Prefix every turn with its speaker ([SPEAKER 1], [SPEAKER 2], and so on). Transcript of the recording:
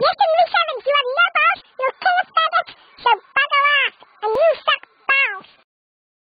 [SPEAKER 1] Yes, I'm